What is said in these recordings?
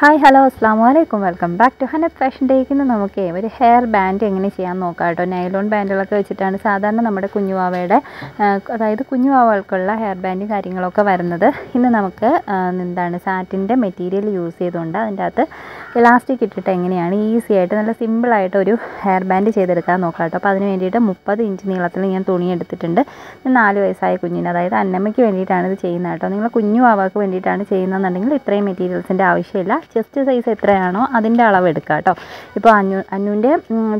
Hi hello അസ്സാം വലൈക്കും welcome back to Hanath fashion ഡേക്ക് നമുക്ക് ഒരു ഹെയർ ബാൻഡ് എങ്ങനെ ചെയ്യാൻ നോക്കാം കേട്ടോ. നൈലോൺ ബാൻഡുകളൊക്കെ വെച്ചിട്ടാണ് സാധാരണ നമ്മുടെ കുഞ്ഞുവാവയുടെ അതായത് കുഞ്ഞുവാവകൾക്കുള്ള ഹെയർ ബാൻഡ് കാര്യങ്ങളൊക്കെ വരുന്നത്. ഇന്ന് നമുക്ക് എന്താണ് സാറ്റിന്റെ മെറ്റീരിയൽ യൂസ് ചെയ്തുകൊണ്ട് അതിന്റെ അകത്ത് ഇലാസ്റ്റിക് ഇട്ടിട്ട് എങ്ങനെയാണ് ഈസി ആയിട്ട് നല്ല സിമ്പിളായിട്ട് ഒരു ഹെയർ ബാൻഡ് ചെയ്തെടുക്കാൻ നോക്കാം കേട്ടോ. അപ്പോൾ അതിന് വേണ്ടിയിട്ട് മുപ്പത് ഇഞ്ച് നീളത്തിൽ ഞാൻ തുണി എടുത്തിട്ടുണ്ട്. നാല് വയസ്സായ കുഞ്ഞിന് അതായത് അന്നമ്മയ്ക്ക് വേണ്ടിയിട്ടാണ് ഇത് ചെയ്യുന്നത് കേട്ടോ. നിങ്ങൾ കുഞ്ഞുവാവക്ക് വേണ്ടിയിട്ടാണ് ചെയ്യുന്നതെന്നുണ്ടെങ്കിൽ ഇത്രയും മെറ്റീരിയൽസിന്റെ ആവശ്യമില്ല. ചെസ്റ്റ് സൈസ് എത്രയാണോ അതിന്റെ അളവ് എടുക്കുക കേട്ടോ. ഇപ്പോൾ അന്നു അന്നുവിന്റെ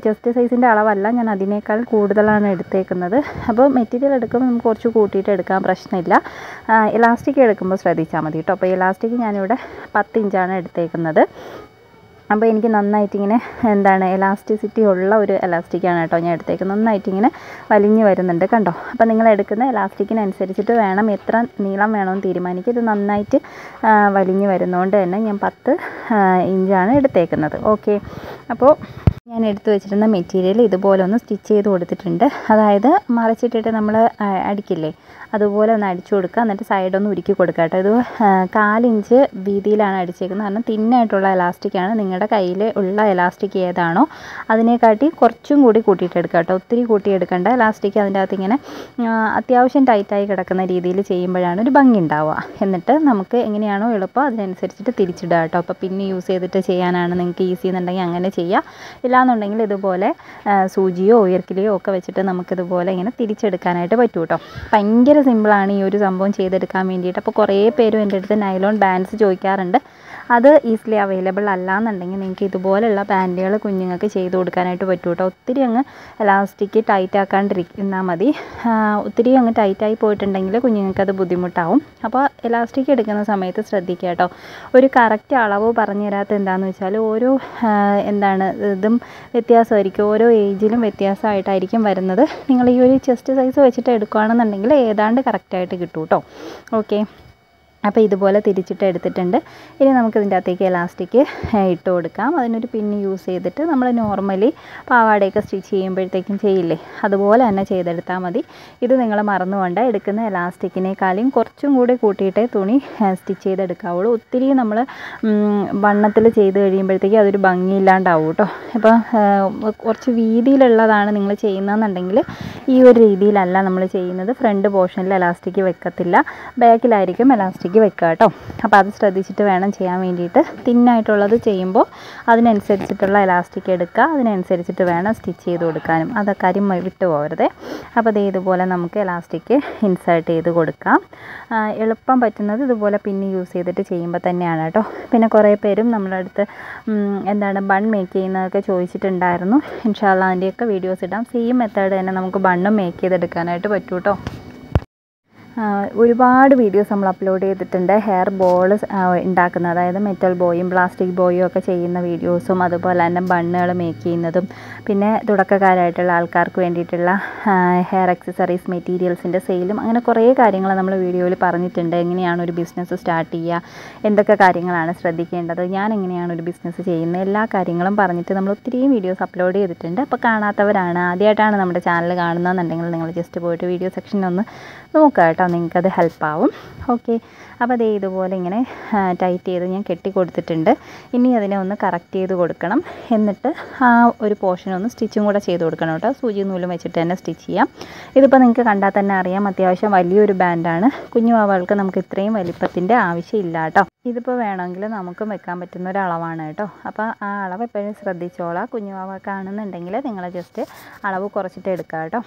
ചെസ്റ്റ് സൈസിന്റെ അളവല്ല ഞാൻ അതിനേക്കാൾ കൂടുതലാണ് എടുത്തേക്കുന്നത്. അപ്പോൾ മെറ്റീരിയൽ എടുക്കുമ്പോൾ നമുക്ക് കുറച്ച് കൂട്ടിയിട്ട് എടുക്കാൻ പ്രശ്നമില്ല. ഇലാസ്റ്റിക് എടുക്കുമ്പോൾ ശ്രദ്ധിച്ചാൽ മതി കേട്ടോ. അപ്പോൾ ഇലാസ്റ്റിക് ഞാനിവിടെ പത്ത് ഇഞ്ചാണ് എടുത്തേക്കുന്നത്. അപ്പോൾ എനിക്ക് നന്നായിട്ട് ഇങ്ങനെ എന്താണ് എലാസ്റ്റിസിറ്റി ഉള്ള ഒരു എലാസ്റ്റിക്കാണ് കേട്ടോ ഞാൻ എടുത്തേക്കുന്നത്. നന്നായിട്ട് ഇങ്ങനെ വലിഞ്ഞു വരുന്നുണ്ട് കണ്ടോ? അപ്പോൾ നിങ്ങൾ എടുക്കുന്ന എലാസ്റ്റിക്കിനനുസരിച്ചിട്ട് വേണം എത്ര നീളം വേണമെന്ന് തീരുമാനിക്കുക. ഇത് നന്നായിട്ട് വലിഞ്ഞു വരുന്നതുകൊണ്ട് തന്നെ ഞാൻ പത്ത് ഇഞ്ചാണ് എടുത്തേക്കുന്നത്. ഓക്കെ അപ്പോൾ ഞാൻ എടുത്തു വെച്ചിരുന്ന മെറ്റീരിയൽ ഇതുപോലെ ഒന്ന് സ്റ്റിച്ച് ചെയ്ത് കൊടുത്തിട്ടുണ്ട്. അതായത് മറിച്ചിട്ടിട്ട് നമ്മൾ അടിക്കില്ലേ? അതുപോലെ ഒന്ന് അടിച്ചു കൊടുക്കുക. എന്നിട്ട് സൈഡൊന്ന് ഉരുക്കി കൊടുക്കുക കേട്ടോ. ഇത് കാലിഞ്ച് വീതിയിലാണ് അടിച്ചേക്കുന്നത്. കാരണം തിന്നായിട്ടുള്ള എലാസ്റ്റിക്കാണ് നിങ്ങളുടെ കയ്യിൽ ഉള്ള എലാസ്റ്റിക് ഏതാണോ അതിനെക്കാട്ടി കുറച്ചും കൂടി കൂട്ടിയിട്ടെടുക്കുക കേട്ടോ. ഒത്തിരി കൂട്ടിയെടുക്കേണ്ട എലാസ്റ്റിക് അതിന്റെ അകത്ത് ഇങ്ങനെ അത്യാവശ്യം ടൈറ്റായി കിടക്കുന്ന രീതിയിൽ ചെയ്യുമ്പോഴാണ് ഒരു ഭംഗി ഉണ്ടാവുക. എന്നിട്ട് നമുക്ക് എങ്ങനെയാണോ എളുപ്പം അതിനനുസരിച്ചിട്ട് തിരിച്ചിടുക കേട്ടോ. അപ്പോൾ പിന്നെ യൂസ് ചെയ്തിട്ട് ചെയ്യാനാണ് നിങ്ങൾക്ക് ഈസി എന്നുണ്ടെങ്കിൽ അങ്ങനെ ചെയ്യാം. ഇല്ലാന്നുണ്ടെങ്കിൽ ഇതുപോലെ സൂചിയോ ഉയർക്കിലിയോ ഒക്കെ വെച്ചിട്ട് നമുക്കിതുപോലെ ഇങ്ങനെ തിരിച്ചെടുക്കാനായിട്ട് പറ്റും കേട്ടോ ഭയങ്കര സിമ്പിളാണ് ഈ ഒരു സംഭവം ചെയ്തെടുക്കാൻ വേണ്ടിയിട്ട്. അപ്പോൾ കുറേ പേരും എന്റെ അടുത്ത് നൈലോൺ ബാൻഡ്സ് ചോദിക്കാറുണ്ട്. അത് ഈസിലി അവൈലബിൾ അല്ല എന്നുണ്ടെങ്കിൽ നിങ്ങൾക്ക് ഇതുപോലെയുള്ള ബാൻഡുകൾ കുഞ്ഞുങ്ങൾക്ക് ചെയ്ത് കൊടുക്കാനായിട്ട് പറ്റും കേട്ടോ ഒത്തിരി അങ്ങ് എലാസ്റ്റിക് ടൈറ്റ് ആക്കാണ്ടിരിക്കുന്നാൽ മതി. ഒത്തിരി അങ്ങ് ടൈറ്റായി പോയിട്ടുണ്ടെങ്കിൽ കുഞ്ഞുങ്ങൾക്ക് അത് ബുദ്ധിമുട്ടാവും. അപ്പോൾ എലാസ്റ്റിക് എടുക്കുന്ന സമയത്ത് ശ്രദ്ധിക്കുക കേട്ടോ ഒരു കറക്റ്റ് അളവ് പറഞ്ഞു തരാത്ത എന്താണെന്ന് വെച്ചാൽ ഓരോ എന്താണ് ഇതും വ്യത്യാസമായിരിക്കും. ഓരോ ഏജിലും വ്യത്യാസമായിട്ടായിരിക്കും വരുന്നത്. നിങ്ങൾ ഈ ഒരു ചെസ്റ്റ് സൈസ് വെച്ചിട്ട് എടുക്കുകയാണെന്നുണ്ടെങ്കിൽ ഏതാണ്ട് കറക്റ്റായിട്ട് കിട്ടും കേട്ടോ ഓക്കെ അപ്പോൾ ഇതുപോലെ തിരിച്ചിട്ട് എടുത്തിട്ടുണ്ട്. ഇനി നമുക്ക് ഇതിന്റെ അകത്തേക്ക് എലാസ്റ്റിക് ഇട്ട് കൊടുക്കാം. അതിനൊരു പിന്ന് യൂസ് ചെയ്തിട്ട് നമ്മൾ നോർമലി പാവാടയൊക്കെ സ്റ്റിച്ച് ചെയ്യുമ്പോഴത്തേക്കും ചെയ്യില്ലേ? അതുപോലെ തന്നെ ചെയ്തെടുത്താൽ മതി. ഇത് നിങ്ങൾ മറന്നു കൊണ്ട് എടുക്കുന്ന എലാസ്റ്റിക്കിനേക്കാളും കുറച്ചും കൂടി കൂട്ടിയിട്ടേ തുണി സ്റ്റിച്ച് ചെയ്തെടുക്കാവുള്ളൂ. ഒത്തിരി നമ്മൾ വണ്ണത്തിൽ ചെയ്ത് കഴിയുമ്പോഴത്തേക്കും അതൊരു ഭംഗിയില്ലാണ്ടാവും കേട്ടോ. അപ്പോൾ കുറച്ച് വീതിയിലുള്ളതാണ് നിങ്ങൾ ചെയ്യുന്നതെന്നുണ്ടെങ്കിൽ ഈ ഒരു രീതിയിലല്ല നമ്മൾ ചെയ്യുന്നത്. ഫ്രണ്ട് പോർഷനിൽ എലാസ്റ്റിക് വെക്കത്തില്ല. ബാക്കിലായിരിക്കും എലാസ്റ്റിക് വെക്കുക കേട്ടോ അപ്പോൾ അത് ശ്രദ്ധിച്ചിട്ട് വേണം ചെയ്യാൻ വേണ്ടിയിട്ട്. തിന്നായിട്ടുള്ളത് ചെയ്യുമ്പോൾ അതിനനുസരിച്ചിട്ടുള്ള എലാസ്റ്റിക് എടുക്കുക അതിനനുസരിച്ചിട്ട് വേണം സ്റ്റിച്ച് ചെയ്ത് കൊടുക്കാനും. അത് കാര്യം വിട്ടു പോകരുത് അപ്പോൾ അത് ഇതുപോലെ നമുക്ക് എലാസ്റ്റിക് ഇൻസേർട്ട് ചെയ്ത് കൊടുക്കാം. എളുപ്പം പറ്റുന്നത് ഇതുപോലെ പിന്നെ യൂസ് ചെയ്തിട്ട് ചെയ്യുമ്പോൾ തന്നെയാണ് കേട്ടോ പിന്നെ കുറേ പേരും നമ്മുടെ അടുത്ത് എന്താണ് ബൺ മേക്ക് ചെയ്യുന്നതൊക്കെ ചോദിച്ചിട്ടുണ്ടായിരുന്നു. ഇൻഷാല്ല അതിന്റെയൊക്കെ വീഡിയോസ് ഇടാം. സെയിം മെത്തേഡ് തന്നെ നമുക്ക് ബണ്ണും മേക്ക് ചെയ്തെടുക്കാനായിട്ട് പറ്റൂ കേട്ടോ ഒരുപാട് വീഡിയോസ് നമ്മൾ അപ്ലോഡ് ചെയ്തിട്ടുണ്ട്. ഹെയർ ബോൾ ഉണ്ടാക്കുന്ന അതായത് മെറ്റൽ ബോയും പ്ലാസ്റ്റിക് ബോയും ഒക്കെ ചെയ്യുന്ന വീഡിയോസും അതുപോലെ തന്നെ ബണ്ണുകൾ മേക്ക് ചെയ്യുന്നതും പിന്നെ തുടക്കക്കാരായിട്ടുള്ള ആൾക്കാർക്ക് വേണ്ടിയിട്ടുള്ള ഹെയർ അക്സസറീസ് മെറ്റീരിയൽസിന്റെ സെയിലും അങ്ങനെ കുറേ കാര്യങ്ങൾ നമ്മൾ വീഡിയോയിൽ പറഞ്ഞിട്ടുണ്ട്. എങ്ങനെയാണ് ഒരു ബിസിനസ് സ്റ്റാർട്ട് ചെയ്യുക? എന്തൊക്കെ കാര്യങ്ങളാണ് ശ്രദ്ധിക്കേണ്ടത്? ഞാൻ എങ്ങനെയാണ് ഒരു ബിസിനസ് ചെയ്യുന്നത്? എല്ലാ കാര്യങ്ങളും പറഞ്ഞിട്ട് നമ്മൾ ഒത്തിരിയും വീഡിയോസ് അപ്ലോഡ് ചെയ്തിട്ടുണ്ട്. അപ്പോൾ കാണാത്തവരാണ്. ആദ്യമായിട്ടാണ് നമ്മുടെ ചാനൽ കാണുന്നതെന്നുണ്ടെങ്കിൽ നിങ്ങൾ ജസ്റ്റ് പോയിട്ട് വീഡിയോ സെക്ഷനിൽ ഒന്ന് നോക്കുക കേട്ടോ. നിങ്ങൾക്കത് ഹെൽപ്പാവും ഓക്കെ അപ്പോൾ അതേ ഇതുപോലെ ഇങ്ങനെ ടൈറ്റ് ചെയ്ത് ഞാൻ കെട്ടി കൊടുത്തിട്ടുണ്ട്. ഇനി അതിനെ ഒന്ന് കറക്റ്റ് ചെയ്ത് കൊടുക്കണം. എന്നിട്ട് ആ ഒരു പോർഷൻ ഒന്ന് സ്റ്റിച്ചും കൂടെ ചെയ്ത് കൊടുക്കണം കേട്ടോ. സൂചി നൂലും വെച്ചിട്ട് തന്നെ സ്റ്റിച്ച് ചെയ്യാം. ഇതിപ്പോൾ നിങ്ങൾക്ക് കണ്ടാൽ തന്നെ അറിയാം അത്യാവശ്യം വലിയൊരു ബാൻഡാണ് കുഞ്ഞു വാവകൾക്ക് നമുക്ക് ഇത്രയും വലിപ്പത്തിന്റെ ആവശ്യമില്ല കേട്ടോ. ഇതിപ്പോൾ വേണമെങ്കിൽ നമുക്കും വെക്കാൻ പറ്റുന്ന ഒരു അളവാണ് കേട്ടോ. അപ്പോൾ ആ അളവ് എപ്പോഴും ശ്രദ്ധിച്ചോളാം. കുഞ്ഞു വാവക്കാണെന്നുണ്ടെങ്കിൽ നിങ്ങൾ ജസ്റ്റ് അളവ് കുറച്ചിട്ട് എടുക്കുക കേട്ടോ.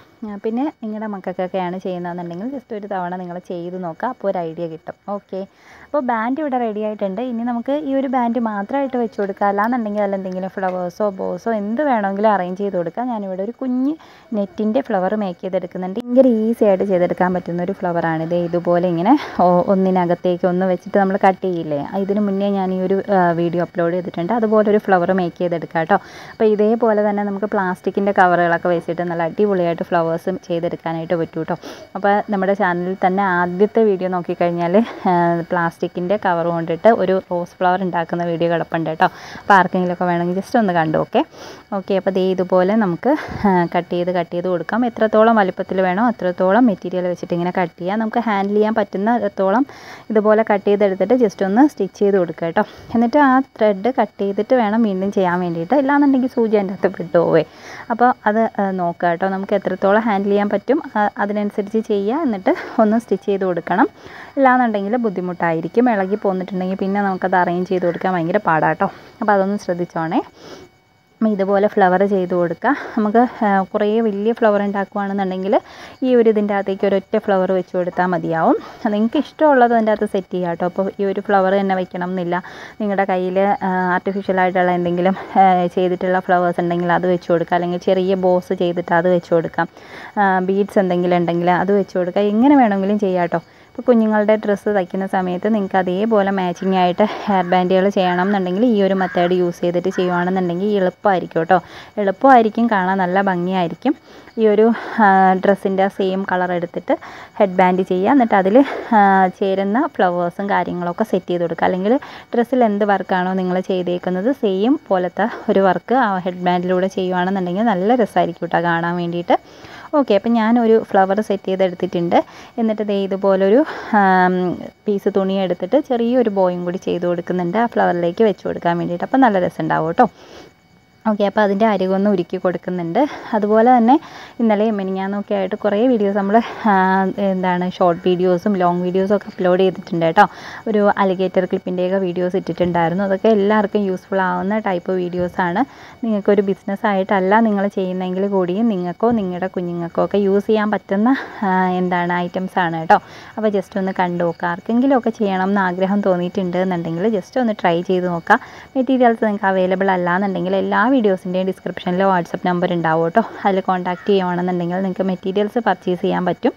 പിന്നെ നിങ്ങളുടെ മക്കൾക്കൊക്കെയാണ് ചെയ്യുന്നതെന്നുണ്ടെങ്കിൽ ജസ്റ്റ് ഒരു തവണ നിങ്ങൾ ചെയ്ത് നോക്കുക. അപ്പോൾ ഒരു ഐഡിയ കിട്ടും. ഓക്കെ. അപ്പോൾ ബാൻഡ് ഇവിടെ റെഡി ആയിട്ടുണ്ട്. ഇനി നമുക്ക് ഈ ഒരു ബാൻഡ് മാത്രമായിട്ട് വെച്ച് കൊടുക്കുക അല്ലാന്നുണ്ടെങ്കിൽ അതിൽ എന്തെങ്കിലും ഫ്ലവേഴ്സോ ബോസോ എന്ത് വേണമെങ്കിലും അറേഞ്ച് ചെയ്ത് കൊടുക്കാം. ഞാനിവിടെ ഒരു കുഞ്ഞ് നെറ്റിന്റെ ഫ്ലവർ മേക്ക് ചെയ്തെടുക്കുന്നുണ്ട്. ഭയങ്കര ഈസി ആയിട്ട് ചെയ്തെടുക്കാൻ പറ്റുന്ന ഒരു ഫ്ലവറാണ് ഇത് ഇതുപോലെ ഇങ്ങനെ ഒന്നിനകത്തേക്ക് ഒന്ന് വെച്ചിട്ട് നമ്മൾ കട്ട് ചെയ്യില്ലേ? ഇതിന് മുന്നേ ഞാൻ ഈ ഒരു വീഡിയോ അപ്ലോഡ് ചെയ്തിട്ടുണ്ട്. അതുപോലെ ഒരു ഫ്ലവർ മേക്ക് ചെയ്തെടുക്കാം കേട്ടോ. അപ്പോൾ ഇതേപോലെ തന്നെ നമുക്ക് പ്ലാസ്റ്റിക്കിന്റെ കവറുകളൊക്കെ വെച്ചിട്ട് നല്ല അടിപൊളിയായിട്ട് ഫ്ലവേഴ്സും ചെയ്തെടുക്കാനായിട്ട് പറ്റും കേട്ടോ. അപ്പോൾ നമ്മുടെ ചാനലിൽ തന്നെ ആദ്യത്തെ വീഡിയോ നോക്കിക്കഴിഞ്ഞാൽ പ്ലാസ്റ്റിക്കിന്റെ കവർ കൊണ്ടിട്ട് ഒരു റോസ് ഫ്ലവർ ഉണ്ടാക്കുന്ന വീഡിയോ കിടപ്പുണ്ട് കേട്ടോ. അപ്പോൾ ആർക്കെങ്കിലുമൊക്കെ വേണമെങ്കിൽ ജസ്റ്റ് ഒന്ന് കണ്ടു ഓക്കെ ഓക്കെ അപ്പോൾ ദേ ഇതുപോലെ നമുക്ക് കട്ട് ചെയ്ത് കട്ട് ചെയ്ത് കൊടുക്കാം. എത്രത്തോളം വലുപ്പത്തിൽ വേണോ അത്രത്തോളം മെറ്റീരിയൽ വെച്ചിട്ട് ഇങ്ങനെ കട്ട് ചെയ്യാം. നമുക്ക് ഹാൻഡിൽ ചെയ്യാൻ പറ്റുന്നിടത്തോളം ഇതുപോലെ കട്ട് ചെയ്തെടുത്തിട്ട് ജസ്റ്റ് ഒന്ന് സ്റ്റിച്ച് ചെയ്ത് കൊടുക്കുക കേട്ടോ. എന്നിട്ട് ആ ത്രെഡ് കട്ട് ചെയ്തിട്ട് വേണം വീണ്ടും ചെയ്യാൻ വേണ്ടിയിട്ട്. ഇല്ലാന്നുണ്ടെങ്കിൽ സൂചി അതിന്റെ അകത്ത് വിട്ടുപോവേ അപ്പോൾ അത് നോക്കുക കേട്ടോ. നമുക്ക് എത്രത്തോളം ഹാൻഡിൽ ചെയ്യാൻ പറ്റും. അതിനനുസരിച്ച് ചെയ്യുക. എന്നിട്ട് ഒന്ന് സ്റ്റിച്ച് ചെയ്ത് കൊടുക്കണം. ഇല്ലാന്നുണ്ടെങ്കിൽ ബുദ്ധിമുട്ടായിരിക്കും. ഇളകി പോന്നിട്ടുണ്ടെങ്കിൽ പിന്നെ നമുക്കത് അറേഞ്ച് ചെയ്ത് കൊടുക്കാൻ ഭയങ്കര പാടാട്ടോ അപ്പോൾ അതൊന്ന് ശ്രദ്ധിച്ചോണേ. ഇതുപോലെ ഫ്ലവർ ചെയ്ത് കൊടുക്കുക നമുക്ക് കുറേ വലിയ ഫ്ലവർ ഉണ്ടാക്കുകയാണെന്നുണ്ടെങ്കിൽ ഈ ഒരു ഇതിന്റെ അകത്തേക്ക് ഒരൊറ്റ ഫ്ലവർ വെച്ച് കൊടുത്താൽ മതിയാവും. നിങ്ങൾക്ക് ഇഷ്ടമുള്ളത് അതിന്റെ അകത്ത് സെറ്റ് ചെയ്യാം കേട്ടോ. അപ്പോൾ ഈ ഒരു ഫ്ലവർ തന്നെ വെക്കണം എന്നില്ല. നിങ്ങളുടെ കയ്യിൽ ആർട്ടിഫിഷ്യലായിട്ടുള്ള എന്തെങ്കിലും ചെയ്തിട്ടുള്ള ഫ്ലവേഴ്സ് ഉണ്ടെങ്കിൽ അത് വെച്ച് കൊടുക്കുക അല്ലെങ്കിൽ ചെറിയ ബോസ് ചെയ്തിട്ട് അത് വെച്ച് കൊടുക്കാം. ബീഡ്സ് എന്തെങ്കിലും ഉണ്ടെങ്കിൽ അത് വെച്ച് കൊടുക്കുക എങ്ങനെ വേണമെങ്കിലും ചെയ്യാം കേട്ടോ. ഇപ്പോൾ കുഞ്ഞുങ്ങളുടെ ഡ്രസ്സ് തയ്ക്കുന്ന സമയത്ത് നിങ്ങൾക്ക് അതേപോലെ മാച്ചിങ് ആയിട്ട് ഹെയർ ബാൻഡുകൾ ചെയ്യണം എന്നുണ്ടെങ്കിൽ ഈ ഒരു മെത്തേഡ് യൂസ് ചെയ്തിട്ട് ചെയ്യുവാണെന്നുണ്ടെങ്കിൽ എളുപ്പമായിരിക്കും കേട്ടോ. എളുപ്പമായിരിക്കും കാണാൻ നല്ല ഭംഗിയായിരിക്കും. ഈ ഒരു ഡ്രസ്സിന്റെ സെയിം കളർ എടുത്തിട്ട് ഹെഡ് ബാൻഡ് ചെയ്യുക. എന്നിട്ട് അതിൽ ചേരുന്ന ഫ്ലവേഴ്സും കാര്യങ്ങളൊക്കെ സെറ്റ് ചെയ്ത് കൊടുക്കുക. അല്ലെങ്കിൽ ഡ്രസ്സിൽ എന്ത് വർക്കാണോ നിങ്ങൾ ചെയ്തേക്കുന്നത് സെയിം പോലത്തെ ഒരു വർക്ക് ആ ഹെഡ് ബാൻഡിലൂടെ ചെയ്യുവാണെന്നുണ്ടെങ്കിൽ നല്ല രസമായിരിക്കും കേട്ടോ കാണാൻ വേണ്ടിയിട്ട്. ഓക്കെ അപ്പം ഞാനൊരു ഫ്ലവർ സെറ്റ് ചെയ്തെടുത്തിട്ടുണ്ട്. എന്നിട്ട് ദേ ഇതുപോലൊരു പീസ് തുണി എടുത്തിട്ട് ചെറിയൊരു ബോയും കൂടി ചെയ്ത് കൊടുക്കുന്നുണ്ട് ആ ഫ്ലവറിലേക്ക് വെച്ച് കൊടുക്കാൻ വേണ്ടിയിട്ട്. അപ്പം നല്ല രസമുണ്ടാവും കേട്ടോ. ഓക്കെ അപ്പോൾ അതിന്റെ അരികൊന്ന് ഉരുക്കി കൊടുക്കുന്നുണ്ട്. അതുപോലെ തന്നെ ഇന്നലെയും മിനിഞ്ഞാന്നൊക്കെ ആയിട്ട് കുറേ വീഡിയോസ് നമ്മൾ എന്താണ് ഷോർട്ട് വീഡിയോസും ലോങ് വീഡിയോസും ഒക്കെ അപ്ലോഡ് ചെയ്തിട്ടുണ്ട് കേട്ടോ. ഒരു അലിഗേറ്റർ ക്ലിപ്പിന്റെയൊക്കെ വീഡിയോസ് ഇട്ടിട്ടുണ്ടായിരുന്നു. അതൊക്കെ എല്ലാവർക്കും യൂസ്ഫുൾ ആവുന്ന ടൈപ്പ് വീഡിയോസാണ് നിങ്ങൾക്കൊരു ബിസിനസ് ആയിട്ടല്ല നിങ്ങൾ ചെയ്യുന്നെങ്കിൽ കൂടിയും നിങ്ങൾക്കോ നിങ്ങളുടെ കുഞ്ഞുങ്ങൾക്കോ ഒക്കെ യൂസ് ചെയ്യാൻ പറ്റുന്ന എന്താണ് ഐറ്റംസ് ആണ് കേട്ടോ. അപ്പോൾ ജസ്റ്റ് ഒന്ന് കണ്ടു നോക്കുക ആർക്കെങ്കിലും ഒക്കെ ചെയ്യണം എന്ന് ആഗ്രഹം തോന്നിയിട്ടുണ്ട് എന്നുണ്ടെങ്കിൽ ജസ്റ്റ് ഒന്ന് ട്രൈ ചെയ്ത് നോക്കുക മെറ്റീരിയൽസ് നിങ്ങൾക്ക് അവൈലബിൾ അല്ല എന്നുണ്ടെങ്കിൽ എല്ലാ വീഡിയോസിന്റെയും ഡിസ്ക്രിപ്ഷനിൽ വാട്സപ്പ് നമ്പർ ഉണ്ടാവും കേട്ടോ. അതിൽ കോൺടാക്ട് ചെയ്യുകയാണെന്നുണ്ടെങ്കിൽ നിങ്ങൾക്ക് മെറ്റീരിയൽസ് പർച്ചേസ് ചെയ്യാൻ പറ്റും.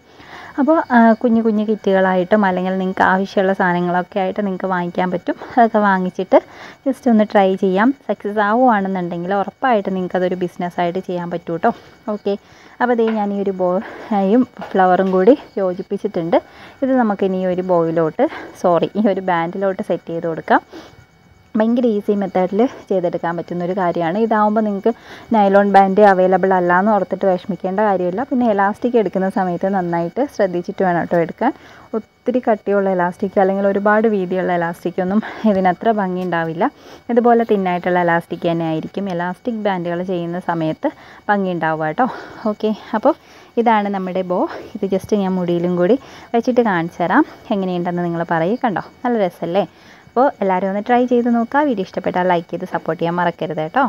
അപ്പോൾ കുഞ്ഞു കുഞ്ഞു കിറ്റുകളായിട്ടും അല്ലെങ്കിൽ നിങ്ങൾക്ക് ആവശ്യമുള്ള സാധനങ്ങളൊക്കെ ആയിട്ട് നിങ്ങൾക്ക് വാങ്ങിക്കാൻ പറ്റും. അതൊക്കെ വാങ്ങിച്ചിട്ട് ജസ്റ്റ് ഒന്ന് ട്രൈ ചെയ്യാം. സക്സസ് ആവുകയാണെന്നുണ്ടെങ്കിൽ ഉറപ്പായിട്ട് നിങ്ങൾക്ക് അതൊരു ബിസിനസ്സായിട്ട് ചെയ്യാൻ പറ്റും കേട്ടോ. ഓക്കെ അപ്പോൾ അതേ ഞാൻ ഈ ഒരു ബോയും ഫ്ലവറും കൂടി യോജിപ്പിച്ചിട്ടുണ്ട്. ഇത് നമുക്കിനി ഈ ഒരു ബോയിലോട്ട് സോറി ഈ ഒരു ബാൻഡിലോട്ട് സെറ്റ് ചെയ്ത് കൊടുക്കാം. ഭയങ്കര ഈസി മെത്തേഡിൽ ചെയ്തെടുക്കാൻ പറ്റുന്ന ഒരു കാര്യമാണ്. ഇതാവുമ്പോൾ നിങ്ങൾക്ക് നൈലോൺ ബാൻഡ് അവൈലബിൾ അല്ല എന്ന് ഓർത്തിട്ട് വിഷമിക്കേണ്ട കാര്യമില്ല. പിന്നെ എലാസ്റ്റിക് എടുക്കുന്ന സമയത്ത് നന്നായിട്ട് ശ്രദ്ധിച്ചിട്ട് വേണം കേട്ടോ എടുക്കാൻ. ഒത്തിരി കട്ടിയുള്ള എലാസ്റ്റിക് അല്ലെങ്കിൽ ഒരുപാട് വീതിയുള്ള എലാസ്റ്റിക് ഒന്നും ഇതിനത്ര ഭംഗി ഉണ്ടാവില്ല. ഇതുപോലെ തിന്നായിട്ടുള്ള എലാസ്റ്റിക് തന്നെ ആയിരിക്കും. എലാസ്റ്റിക് ബാൻഡുകൾ ചെയ്യുന്ന സമയത്ത് ഭംഗി ഉണ്ടാവുക കേട്ടോ. ഓക്കെ അപ്പോൾ ഇതാണ് നമ്മുടെ ബോ ഇത് ജസ്റ്റ് ഞാൻ മുടിയിലും കൂടി വെച്ചിട്ട് കാണിച്ചു തരാം എങ്ങനെയുണ്ടെന്ന് നിങ്ങൾ പറയുക കണ്ടോ? നല്ല രസമല്ലേ? അപ്പോൾ എല്ലാവരും ഒന്ന് ട്രൈ ചെയ്ത് നോക്കുക. വീഡിയോ ഇഷ്ടപ്പെട്ടാൽ ലൈക്ക് ചെയ്ത് സപ്പോർട്ട് ചെയ്യാൻ മറക്കരുത് കേട്ടോ.